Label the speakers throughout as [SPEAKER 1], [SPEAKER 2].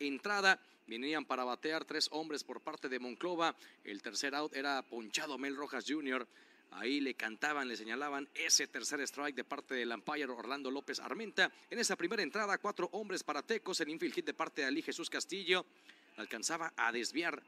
[SPEAKER 1] entrada. Venían para batear tres hombres por parte de Monclova. El tercer out era ponchado Mel Rojas Jr. Ahí le cantaban, le señalaban ese tercer strike de parte del umpire Orlando López Armenta. En esa primera entrada, cuatro hombres para Tecos. El infield hit de parte de Ali Jesús Castillo. Alcanzaba a desviar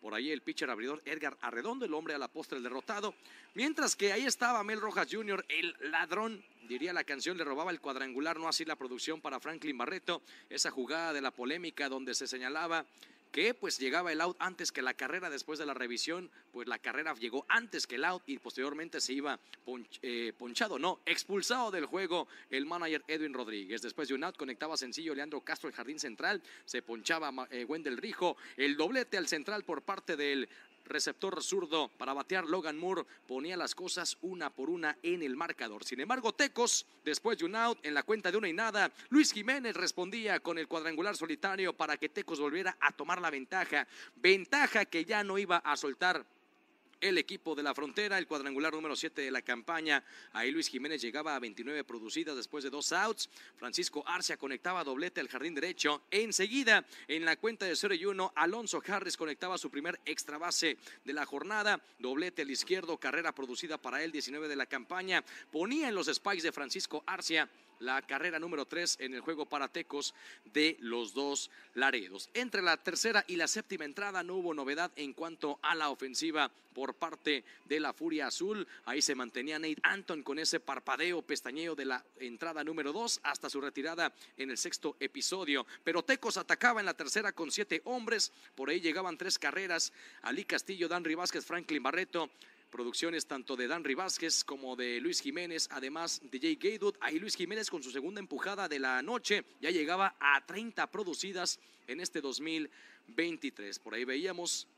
[SPEAKER 1] por ahí el pitcher abridor Edgar Arredondo, el hombre a la postre el derrotado. Mientras que ahí estaba Mel Rojas Jr., el ladrón, diría la canción, le robaba el cuadrangular, no así la producción para Franklin Barreto. Esa jugada de la polémica donde se señalaba que pues llegaba el out antes que la carrera después de la revisión, pues la carrera llegó antes que el out y posteriormente se iba eh, ponchado, no, expulsado del juego el manager Edwin Rodríguez. Después de un out conectaba sencillo Leandro Castro el jardín central, se ponchaba eh, Wendel Rijo, el doblete al central por parte del receptor zurdo para batear Logan Moore ponía las cosas una por una en el marcador. Sin embargo, Tecos, después de un out en la cuenta de una y nada, Luis Jiménez respondía con el cuadrangular solitario para que Tecos volviera a tomar la ventaja. Ventaja que ya no iba a soltar el equipo de la frontera, el cuadrangular número 7 de la campaña. Ahí Luis Jiménez llegaba a 29 producidas después de dos outs. Francisco Arcia conectaba doblete al jardín derecho. Enseguida, en la cuenta de 0 y 1, Alonso Harris conectaba su primer extra base de la jornada. Doblete al izquierdo, carrera producida para él, 19 de la campaña. Ponía en los spikes de Francisco Arcia la carrera número 3 en el juego para Tecos de los dos Laredos. Entre la tercera y la séptima entrada no hubo novedad en cuanto a la ofensiva por parte de la Furia Azul. Ahí se mantenía Nate Anton con ese parpadeo, pestañeo de la entrada número 2 hasta su retirada en el sexto episodio. Pero Tecos atacaba en la tercera con siete hombres. Por ahí llegaban tres carreras. Ali Castillo, Dan Vázquez, Franklin Barreto producciones tanto de Dan Vázquez como de Luis Jiménez, además de Jay Gaydud. Ahí Luis Jiménez con su segunda empujada de la noche ya llegaba a 30 producidas en este 2023. Por ahí veíamos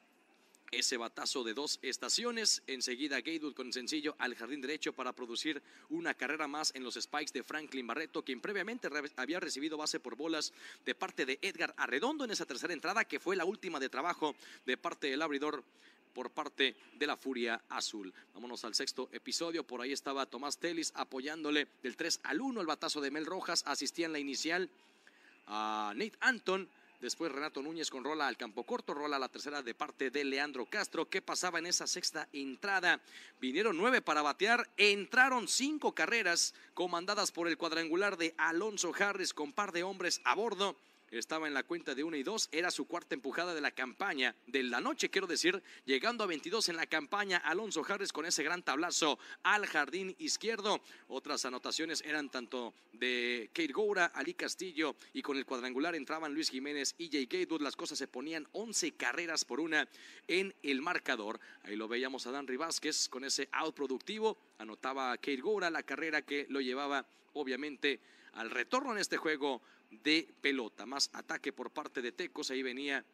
[SPEAKER 1] ese batazo de dos estaciones. Enseguida Gaydud con sencillo al jardín derecho para producir una carrera más en los spikes de Franklin Barreto, quien previamente había recibido base por bolas de parte de Edgar Arredondo en esa tercera entrada, que fue la última de trabajo de parte del abridor por parte de la Furia Azul. Vámonos al sexto episodio. Por ahí estaba Tomás Telis apoyándole del 3 al 1 el batazo de Mel Rojas. Asistía en la inicial a Nate Anton. Después Renato Núñez con rola al campo corto, rola la tercera de parte de Leandro Castro. ¿Qué pasaba en esa sexta entrada? Vinieron nueve para batear, entraron cinco carreras comandadas por el cuadrangular de Alonso Harris con par de hombres a bordo estaba en la cuenta de 1 y 2, era su cuarta empujada de la campaña, de la noche quiero decir, llegando a 22 en la campaña, Alonso Harris con ese gran tablazo al jardín izquierdo. Otras anotaciones eran tanto de Kate Goura, Ali Castillo y con el cuadrangular entraban Luis Jiménez y Jay Gatewood, las cosas se ponían 11 carreras por una en el marcador. Ahí lo veíamos a Dan Vázquez con ese out productivo, anotaba Kate Goura la carrera que lo llevaba obviamente al retorno en este juego de pelota. Más ataque por parte de Tecos. Ahí venía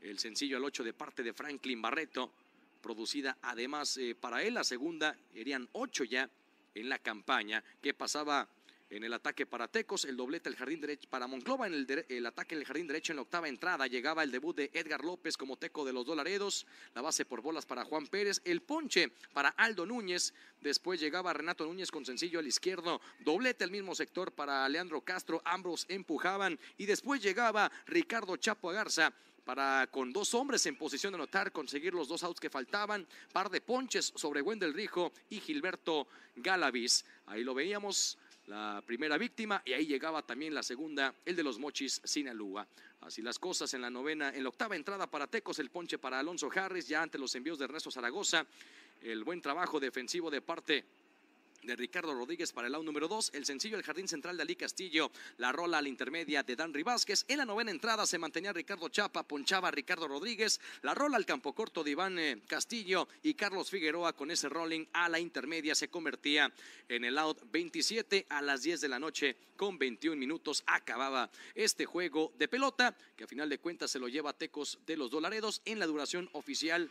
[SPEAKER 1] el sencillo al 8 de parte de Franklin Barreto. Producida además eh, para él. La segunda, serían ocho ya en la campaña. que pasaba en el ataque para Tecos, el doblete al jardín derecho para Monclova, en el, ataque en el jardín derecho en la octava entrada. Llegaba el debut de Edgar López como teco de los Dolaredos, la base por bolas para Juan Pérez, el ponche para Aldo Núñez, después llegaba Renato Núñez con sencillo al izquierdo, doblete al mismo sector para Leandro Castro, ambos empujaban. Y después llegaba Ricardo Chapo Garza para con dos hombres en posición de anotar conseguir los dos outs que faltaban, par de ponches sobre Wendel Rijo y Gilberto Galavis. Ahí lo veíamos la primera víctima y ahí llegaba también la segunda, el de los Mochis Sinalúa. Así las cosas en la novena, en la octava entrada para Tecos, el ponche para Alonso Harris, ya ante los envíos de Ernesto Zaragoza, el buen trabajo defensivo de parte de Ricardo Rodríguez para el out número 2. El sencillo El Jardín Central de Ali Castillo. La rola a la intermedia de Dan Vázquez. En la novena entrada se mantenía Ricardo Chapa, ponchaba Ricardo Rodríguez. La rola al campo corto de Iván eh, Castillo y Carlos Figueroa con ese rolling a la intermedia se convertía en el out 27 a las 10 de la noche con 21 minutos. Acababa este juego de pelota que a final de cuentas se lo lleva Tecos de los Dolaredos en la duración oficial